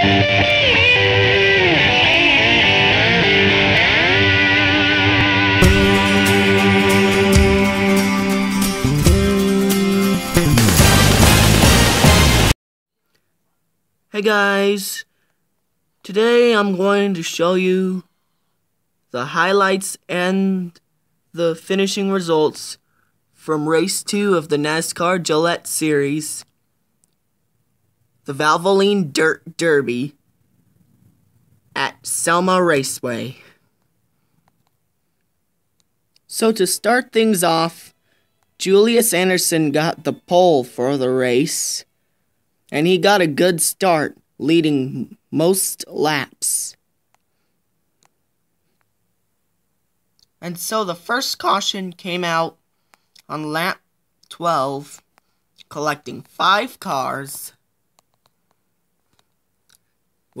Hey guys, today I'm going to show you the highlights and the finishing results from race 2 of the NASCAR Gillette Series the Valvoline Dirt Derby at Selma Raceway. So to start things off, Julius Anderson got the pole for the race and he got a good start, leading most laps. And so the first caution came out on lap 12, collecting five cars,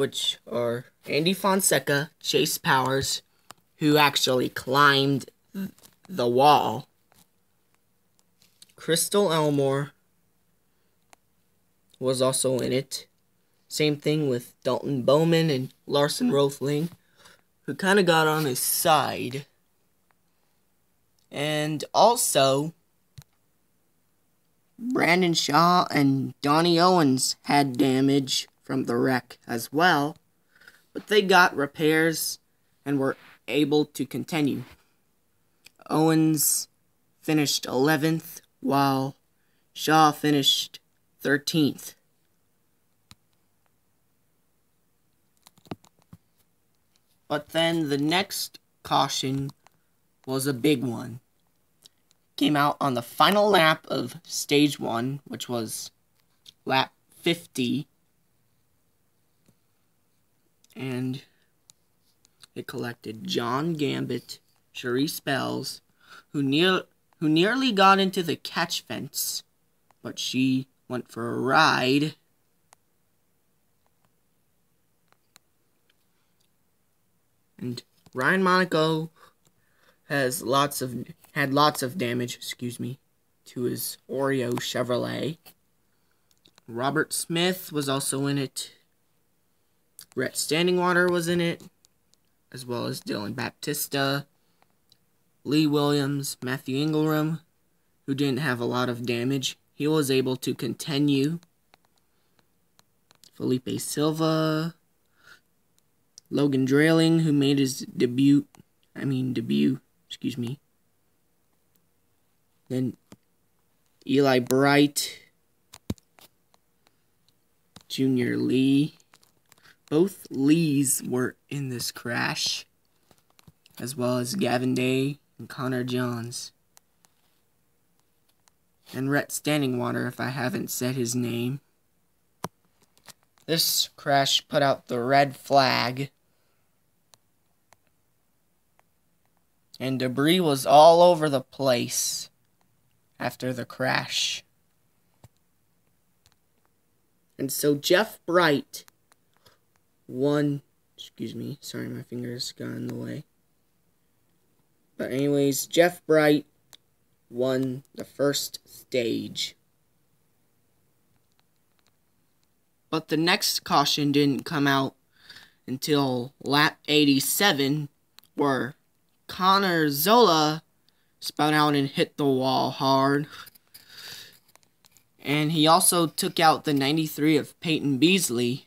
which are Andy Fonseca, Chase Powers, who actually climbed the wall, Crystal Elmore, was also in it. Same thing with Dalton Bauman and Larson Roethling, who kind of got on his side. And also, Brandon Shaw and Donnie Owens had damage from the wreck as well, but they got repairs and were able to continue. Owens finished 11th, while Shaw finished 13th. But then the next caution was a big one. Came out on the final lap of stage one, which was lap 50. And it collected Jon Gambit, Sheree Spells, who near who nearly got into the catch fence, but she went for a ride. And Ryan Monaco has lots of had lots of damage, excuse me, to his Oreo Chevrolet. Robert Smith was also in it. Rhett Standingwater was in it, as well as Dylan Baptista, Lee Williams, Matthew Ingram, who didn't have a lot of damage. He was able to continue. Felipe Silva, Logan Dreyling, who made his debut, I mean debut, excuse me. Then Eli Bright, Junior Lee. Both Lees were in this crash, as well as Gavin Daye and Conner Johns. And Rhett Standingwater, if I haven't said his name. This crash put out the red flag. And debris was all over the place after the crash. And so Jeff Bright won. Excuse me. Sorry, my fingers got in the way. But anyways, Jeff Bright won the first stage. But the next caution didn't come out until lap 87, where Connor Zola spun out and hit the wall hard. And he also took out the 93 of Payton Beasley.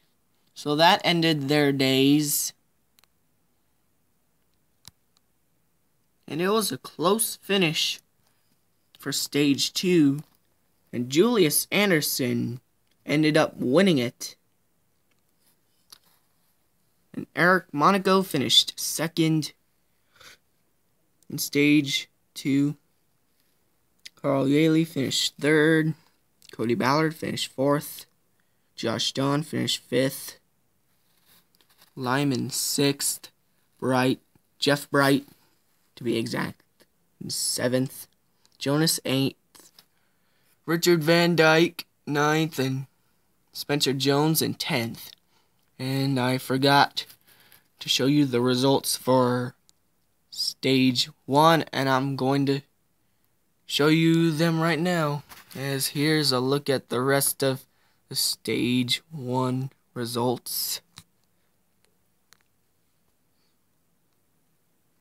So that ended their days. and it was a close finish for stage two, and Julius Anderson ended up winning it. And Eric Monaco finished second in stage two. Carl Yeley finished third. Cody Ballard finished fourth. Josh Don finished fifth. Lyman sixth. Bright, Jeff Bright to be exact. Seventh, Jonas eighth, Richard Van Dyke ninth, and Spencer Jones in tenth. And I forgot to show you the results for stage one, and I'm going to show you them right now. As here's a look at the rest of the stage one results.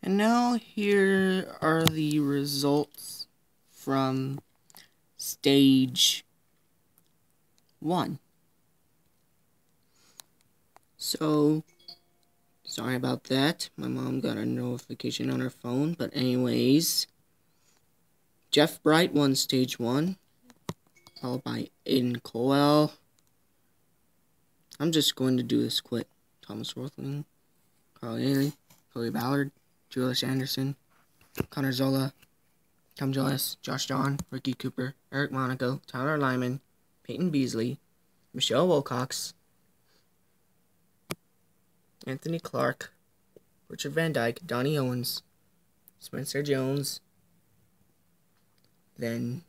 And now here are the results from stage one. So, sorry about that. My mom got a notification on her phone. But anyways, Jeff Bright won stage one, followed by Aidan Coel. I'm just going to do this quick. Thomas Roethling, Carl Haley, Cody Ballard, Julius Anderson, Connor Zola, Tom Jonas, Josh John, Ricky Cooper, Eric Monaco, Tyler Lyman, Payton Beasley, Michelle Wilcox, Anthony Clark, Richard Van Dyke, Donnie Owens, Spencer Jones, then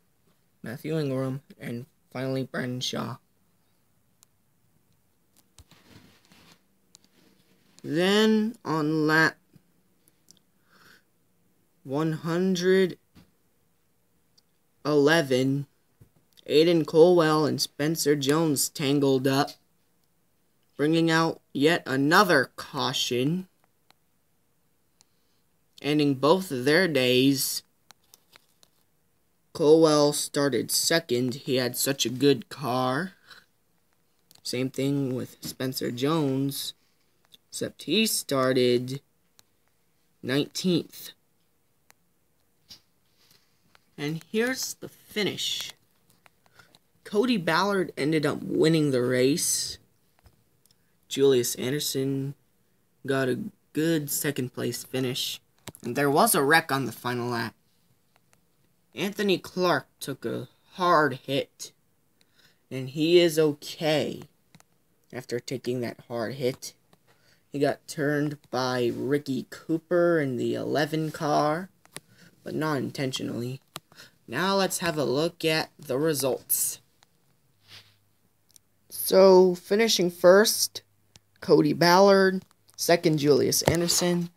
Matthew Ingram, and finally Brandon Shaw. Then on lap 111, Aidan Colwell and Spencer Jones tangled up, bringing out yet another caution, ending both of their days. Colwell started second. He had such a good car. Same thing with Spencer Jones. Except he started 19th. And here's the finish. Cody Ballard ended up winning the race. Julius Anderson got a good second place finish. And there was a wreck on the final lap. Anthony Clark took a hard hit. And he is okay after taking that hard hit. He got turned by Ricky Cooper in the 11 car, but not intentionally. Now let's have a look at the results. So, finishing first, Cody Ballard. Second, Julius Anderson.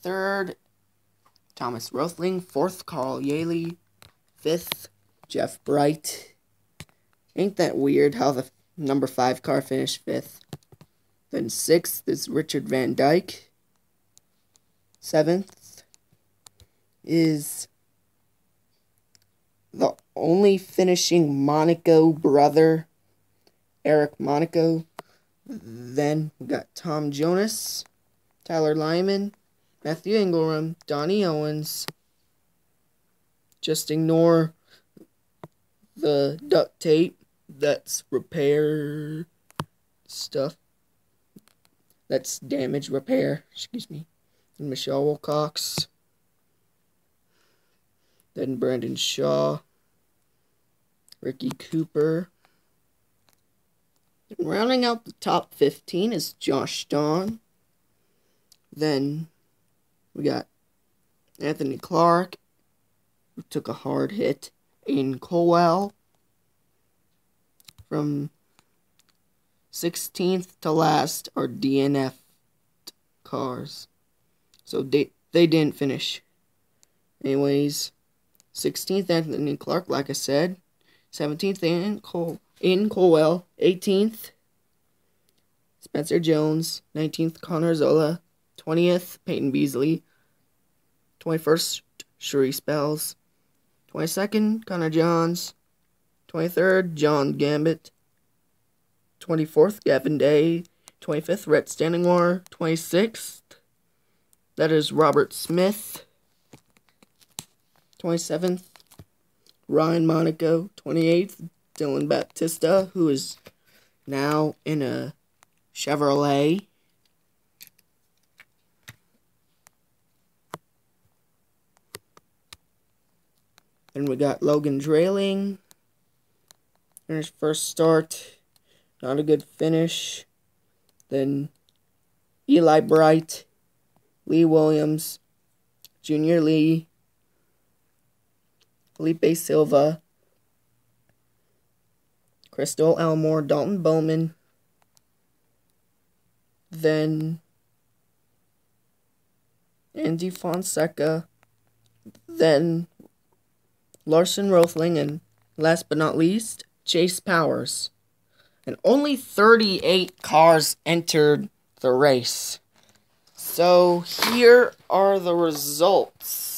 Third, Thomas Roethling. Fourth, Carl Yeley. Fifth, Jeff Bright. Ain't that weird how the number five car finished fifth? Then sixth is Richard Van Dyke. Seventh is the only finishing Monaco brother, Eric Monaco. Then we got Tom Jonas, Tyler Lyman, Matthew Ingram, Donnie Owens. Just ignore the duct tape that's repair stuff that's damage repair, excuse me. And Michelle Wilcox. Then Brandon Shaw. Ricky Cooper. And rounding out the top 15 is Josh Don. Then we got Anthony Clark, who took a hard hit. in Colwell from 16th to last are DNF cars. So they, they didn't finish. Anyways, 16th Anthony Clark, like I said. 17th in Cole in Colwell. 18th Spencer Jones. 19th Connor Zola. 20th Payton Beasley. 21st Sheree Spells. 22nd Conner Johns. 23rd Jon Gambit. 24th, Gavin Daye. 25th, Rhett Standingwater. 26th, that is Robert Smith. 27th, Ryan Monaco. 28th, Dylan Baptista, who is now in a Chevrolet. Then we got Logan Dreyling in his first start. Not a good finish. Then Eli Bright, Lee Williams, Junior Lee, Felipe Silva, Crystal Elmore, Dalton Bauman, then Andy Fonseca, then Larson Roethling, and last but not least, Chase Powers and only 38 cars entered the race. So here are the results.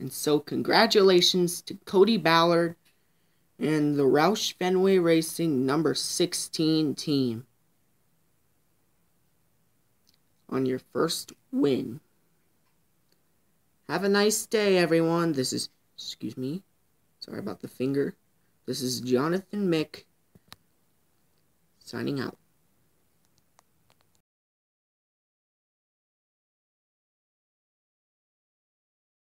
And so congratulations to Cody Ballard and the Roush Fenway Racing number 16 team on your first win. Have a nice day, everyone. This is, excuse me, sorry about the finger. This is Jonathan Mick signing out.